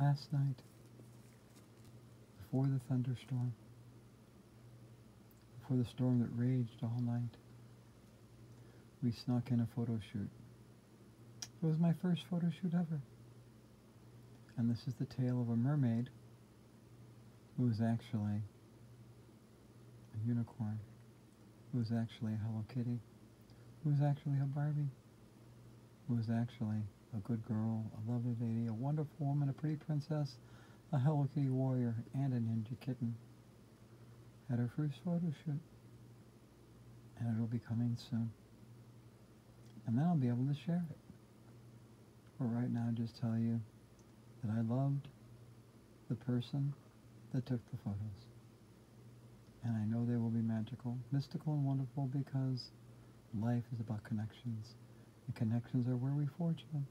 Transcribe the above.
last night, before the thunderstorm, before the storm that raged all night, we snuck in a photo shoot. It was my first photo shoot ever. And this is the tale of a mermaid who was actually a unicorn, who was actually a Hello Kitty, who was actually a Barbie, who was actually a good girl, a lovely lady, a wonderful woman, a pretty princess, a Hello Kitty warrior, and a ninja kitten. Had her first photo shoot. And it'll be coming soon. And then I'll be able to share it. But right now, just tell you that I loved the person that took the photos. And I know they will be magical, mystical, and wonderful because life is about connections. And connections are where we forge them.